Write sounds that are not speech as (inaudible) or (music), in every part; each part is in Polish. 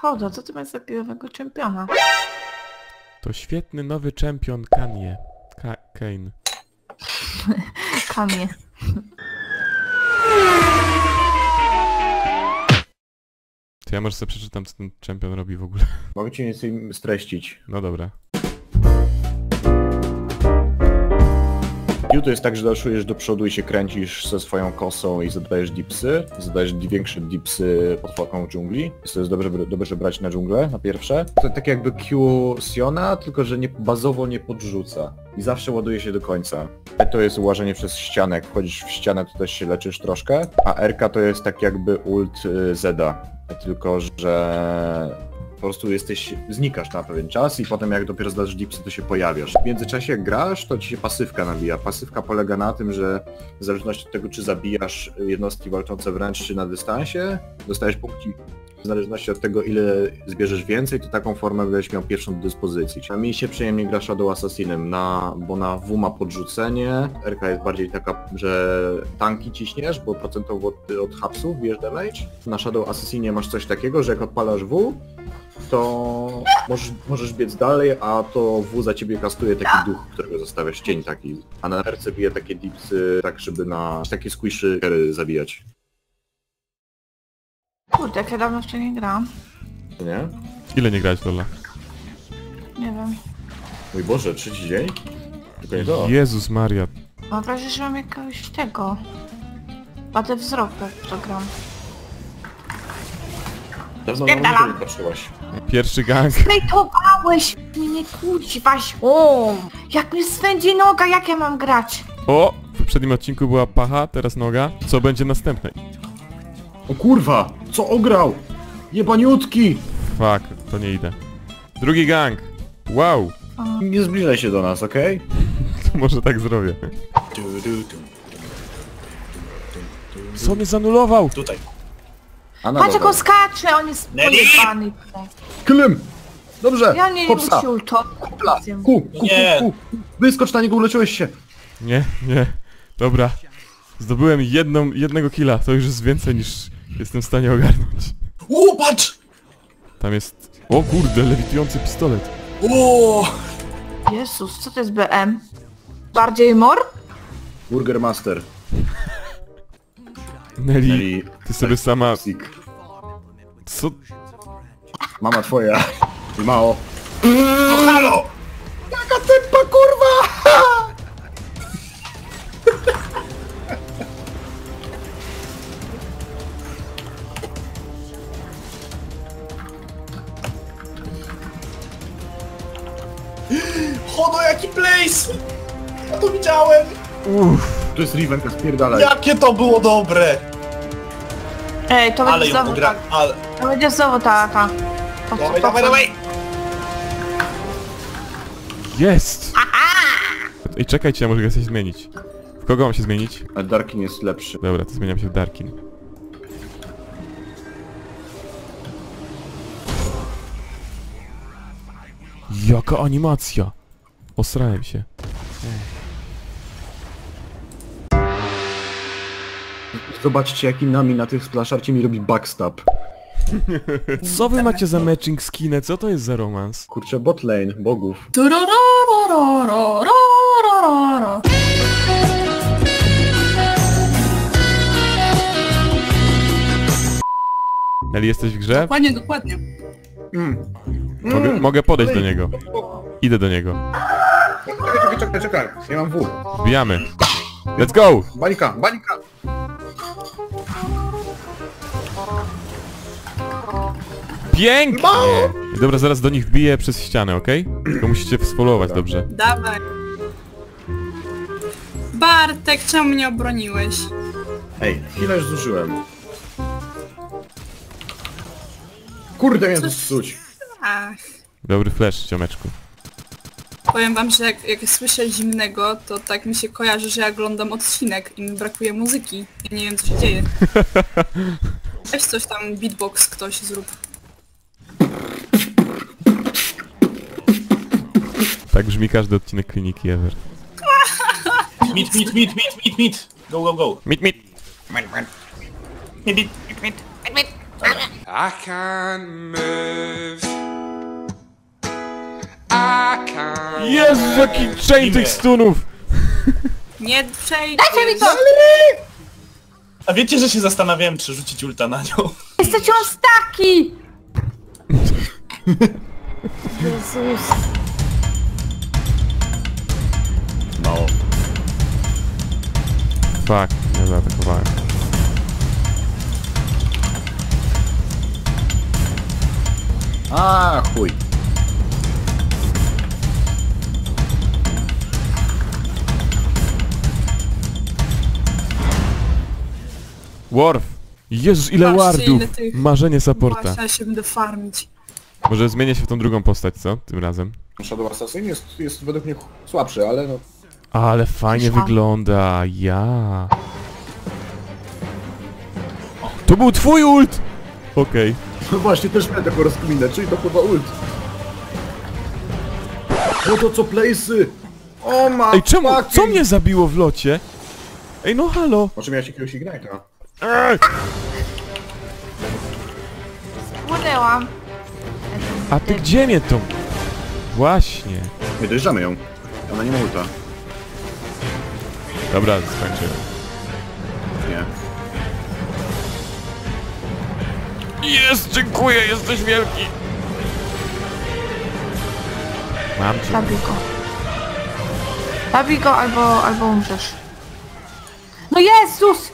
Chodzę, co ty masz za kijowego czempiona? To świetny nowy czempion Kanye. Ka Kane. (laughs) To ja może sobie przeczytam, co ten czempion robi w ogóle. Mogę cię więcej streścić. No dobra. Q to jest tak, że daszujesz do przodu i się kręcisz ze swoją kosą i zadajesz dipsy. Zadajesz większe dipsy pod flaką dżungli. Więc To jest dobrze, dobrze brać na dżunglę, na pierwsze. To tak jakby Q Siona, tylko że nie, bazowo nie podrzuca. I zawsze ładuje się do końca. E to jest ułażenie przez ścianę. Jak wchodzisz w ścianę, to też się leczysz troszkę. A RK to jest tak jakby ult y, Zeda. Tylko, że po prostu jesteś, znikasz na pewien czas i potem jak dopiero zdasz dipsy, to się pojawiasz. W międzyczasie jak grasz, to ci się pasywka nabija. Pasywka polega na tym, że w zależności od tego, czy zabijasz jednostki walczące wręcz, czy na dystansie, dostajesz punkci. W zależności od tego, ile zbierzesz więcej, to taką formę będziesz miał pierwszą do dyspozycji. A mi się przyjemnie gra Shadow Assassinem, na, bo na W ma podrzucenie, RK jest bardziej taka, że tanki ciśniesz, bo procentowo od, od hapsów bierz damage. Na Shadow Assassinie masz coś takiego, że jak odpalasz W, to możesz, możesz biec dalej, a to W za ciebie kastuje taki duch, którego zostawiasz, cień taki. A na RC bije takie dipsy, tak żeby na takie squishy zabijać. Kurde, jak ja dawno jeszcze nie grałam. Nie? Ile nie grać Lola? Nie wiem. Mój Boże, trzeci dzień? Tylko nie to. Jezus Maria. Mam wrażenie, że mam jakiegoś tego... Wadę wzroku, jak w to gram. Dawno na Spierdalam. monitor nie patrzyłaś. Pierwszy gang. Hejtowałeś mnie, kuźwa ziom! Jak mnie swędzi noga, jak ja mam grać? O! W poprzednim odcinku była pacha, teraz noga. Co będzie następne? O kurwa! Co ograł? Jebaniutki! Fuck, to nie idę. Drugi gang. Wow. Nie zbliżaj się do nas, okej? (laughs) Może tak zrobię. Du, du, du. Co mnie zanulował? Tutaj. A na Patrz jak on skacze, on jest Nelly! pojebany. Klym! Dobrze! Ja nie Hopsa! lubię ulto. Hopla! Ku, ku, Nie. ku, ku! Wyskocz na niego, uleczyłeś się! Nie, nie. Dobra. Zdobyłem jedną, jednego killa. To już jest więcej niż jestem w stanie ogarnąć. O, patrz! Tam jest... O kurde, lewitujący pistolet. O! Jezus, co to jest BM? Bardziej mor? Burger Master. Nelly, Nelly. ty sobie sama... Sik. Co? Mama twoja. I mało. No halo! Jaka typa, kurwa! Chodo, jaki place! Ja to widziałem! To jest Rivenka, spierdalaj. Jakie to było dobre! Ej, to Ale będzie ją znowu pogra... tak. Ale... To będzie znowu ta, ta. Po Dawaj, dawaj, dawaj! Jest! Ej, czekajcie, ja mogę coś zmienić. W kogo mam się zmienić? A Darkin jest lepszy. Dobra, to zmieniam się w Darkin. Jaka animacja! Osrałem się. Zobaczcie jaki nami na tych splaszarcie mi robi backstab. Co wy macie za matching skinę? Co to jest za romans? Kurczę, botlane, bogów. Tururururururururu. Eli, jesteś w grze? Dokładnie, dokładnie. Mogę, mogę podejść do niego. Idę do niego. Czekaj, czekaj, czekaj, czekaj. Ja mam W. Wbijamy. Let's go! Bańka, bańka! Pięknie! Dobra, zaraz do nich wbiję przez ścianę, okej? Tylko musicie sfollowować dobrze. Dawaj. Bartek, czemu mnie obroniłeś? Ej, chwilę już zużyłem. Kurde, miałem to psuć. Ach. Dobry flash, ciomeczku. Powiem wam, że jak, jak słyszę zimnego, to tak mi się kojarzy, że ja oglądam odcinek i mi brakuje muzyki. Ja nie wiem co się dzieje. (laughs) Weź coś tam, beatbox ktoś zrób. Tak brzmi każdy odcinek kliniki ever. Mit, mit, mit, mit, mit, mit! Go, go, go! Mit, mit! Mit, mit, mit, mit, mit, mit. I can't move. I can't. Jezu, jaki chain tych stunów! Nie przejdzie. Dajcie mi to! A wiecie, że się zastanawiałem, czy rzucić ulta na nią? Jesteś on staki! (laughs) Jezus. No. Fuck, nie zaatakowałem. A chuj. Worf! Jezus, ile Patrzcie, wardów! ile tych- Marzenie supporta. Właśnie, ja się będę farmić. Może zmienię się w tą drugą postać, co? Tym razem. Shadow Assassin jest, jest według mnie słabszy, ale no... Ale fajnie wygląda, ja. To był twój ult! Okej. No właśnie, też miałem taką rozkminę, czyli to chyba ult. No to co place'y? O ma Ej, czemu? fucking- Co mnie zabiło w locie? Ej, no halo! Może miałeś jakiegoś Ignite'a? Ej! Spłynęłam. A ty gdzie mnie tą? Właśnie. Nie dojeżdżamy ją. Ona nie ma ulta. Dobra, skończyłem. Nie. Jest, dziękuję, jesteś wielki! Mam cię. Zabij go. Zabij go albo, albo umrzesz. No Jezus!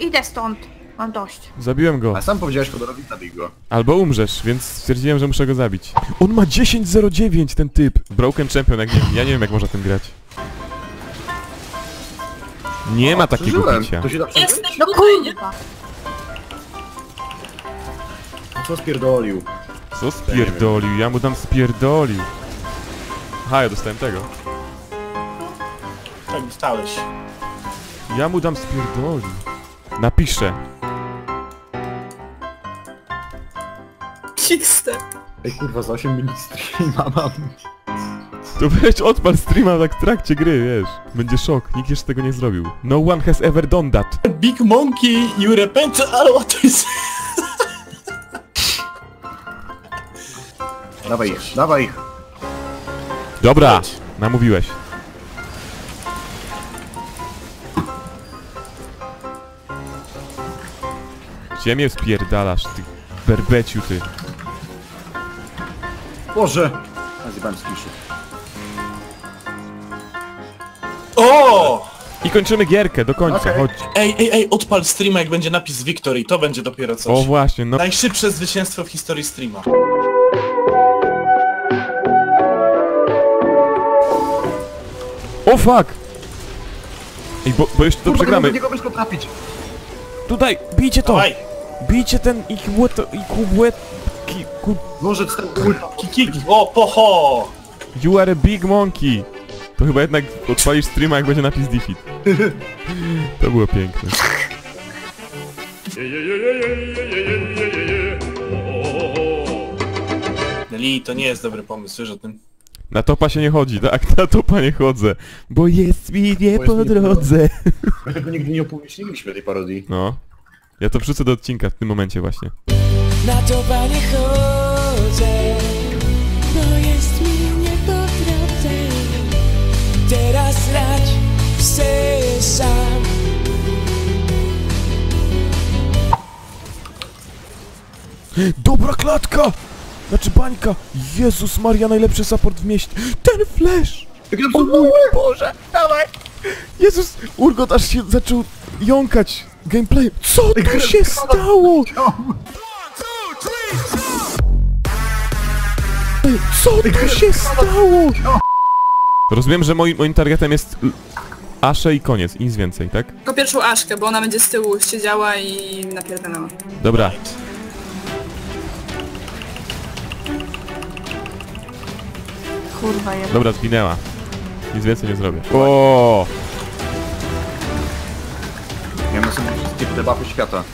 Idę stąd. Mam dość. Zabiłem go. A sam powiedziałeś Fodorowi, zabij go. Albo umrzesz, więc stwierdziłem, że muszę go zabić. On ma 10.09 ten typ. Broken Champion, jak nie, ja nie wiem jak można tym grać. Nie ma takiego Przeżyłem. picia. To się da przeżyć? Jestem No kurwa. Co spierdolił? Co spierdolił? Ja mu dam spierdolił. Aha, ja dostałem tego. Tak, dostałeś. Ja mu dam spierdolił. Napiszę. XD. Ej kurwa, za 8 minut streama mam. To weź odpal streama tak w trakcie gry, wiesz. Będzie szok, nikt jeszcze tego nie zrobił. No one has ever done that. Big Monkey, you repent, ale what is... (laughs) Dawaj ich, dawaj ich. Dobra, Chodź. namówiłeś. Gdzie mnie spierdalasz, ty berbeciu, ty. Boże! A zjebałem z kiszu. O! I kończymy gierkę, do końca, Okej. chodź. Ej, ej, ej, odpal streama, jak będzie napis Victory, to będzie dopiero coś. O właśnie, no. Najszybsze zwycięstwo w historii streama. O fuck! Ej, bo, bo jeszcze to Kurwa, przegramy. nie mogę go trafić. Tutaj, bijcie to! Dawaj! Bijcie ten ikubłet... ikubłet... ki- ku- Może ten ult. Kikiki! O, poho! You are a big monkey! To chyba jednak odpalisz streama, jak będzie napis defeat. (laughs) To było piękne. Li, to nie jest dobry pomysł, wiesz o tym. Na topa się nie chodzi, tak? Na topa nie chodzę. Bo jest mi nie po nie drodze. My tego nigdy nie upubliczniliśmy tej parodii. No. Ja to wrzucę do odcinka w tym momencie właśnie. Na to panie chodzę, bo jest mi nie Dobra klatka! Znaczy bańka! Jezus Maria, najlepszy support w mieście! Ten flash! O mój Boże, dawaj! Jezus, Urgot aż się zaczął jąkać gameplay. Co tu się stało? Co tu się stało? Rozumiem, że moim, moim targetem jest Asze i koniec, i nic więcej, tak? Tylko pierwszą Aszkę, bo ona będzie z tyłu siedziała i napierdalała. Dobra, Kurwa jedna. dobra, zginęła. Nic więcej nie zrobię. O, na sobie wszystkie debuffy świata.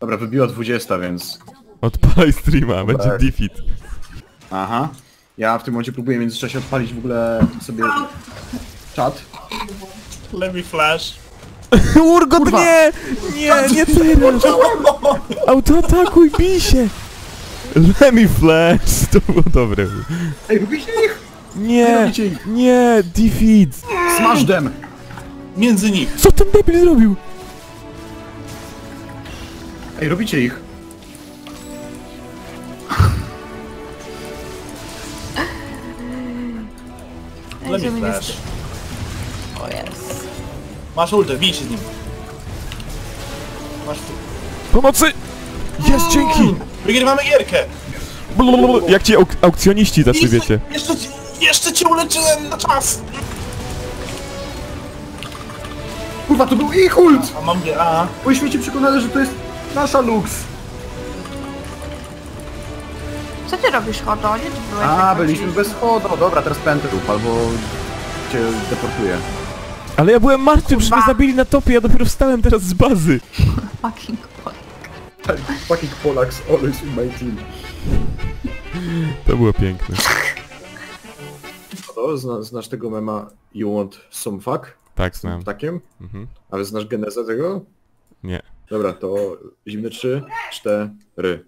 Dobra, wybiła 20, więc... Odpalaj streama, będzie defeat. Aha. Ja w tym momencie próbuję w międzyczasie odpalić w ogóle sobie czat. Let me flash. (laughs) Urgot, nie! Nie, nie teraz! (laughs) Autoatakuj, bij się! Let me flash! (laughs) To było dobre. Ej, robicie ich! Nie, robicie ich! nie, defeat! Smash them! Między nich. Co ten debil zrobił? Ej, robicie ich! Nie flash. O jest. Masz ultę, bij się z nim. Masz... Pomocy! Jest, dzięki! Wygrywamy gierkę! Blablabla. Jak ci auk aukcjoniści tacy wiecie. Jeszcze, ci- jeszcze cię uleczyłem na czas! Kurwa, to był ich ult! A mam gier, a... Byliśmy ci przekonali, że to jest nasza Lux! Ty robisz, Hodo? Gdzie ty byłeś? A, tak byliśmy bez chodu. Dobra, teraz pętę rób, albo cię deportuję. Ale ja byłem martwy, przecież mnie Kurwa. zabili na topie, ja dopiero wstałem teraz z bazy. (laughs) Fucking boy. (laughs) Fucking Polaks always in my team. To było piękne. To, zna, znasz tego mema You want some fuck? Tak, znam. Takiem? Mhm. Ale znasz genezę tego? Nie. Dobra, to zimne 3, 4.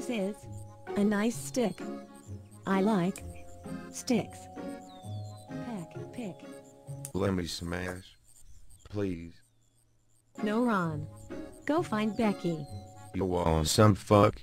This is a nice stick. I like sticks. Peck, pick. Let me smash. Please. No Ron. Go find Becky. You want some fuck?